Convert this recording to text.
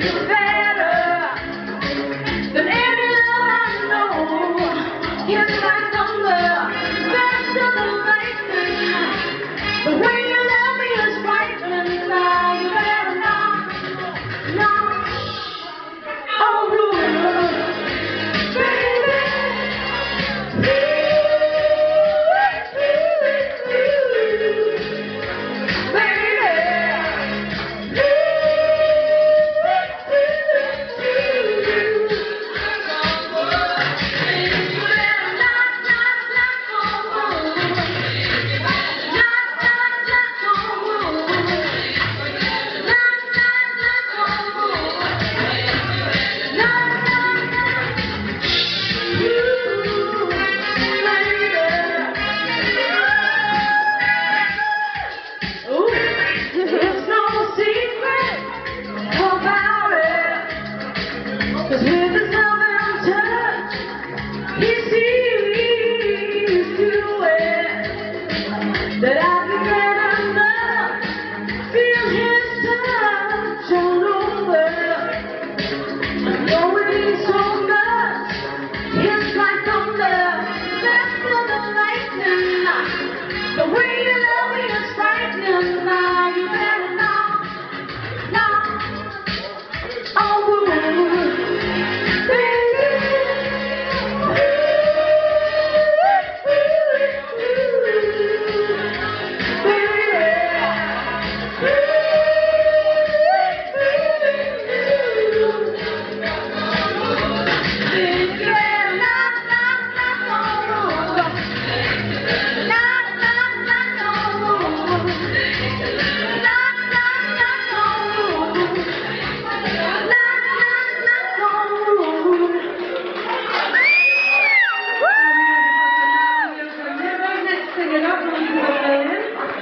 Vai! we're doing so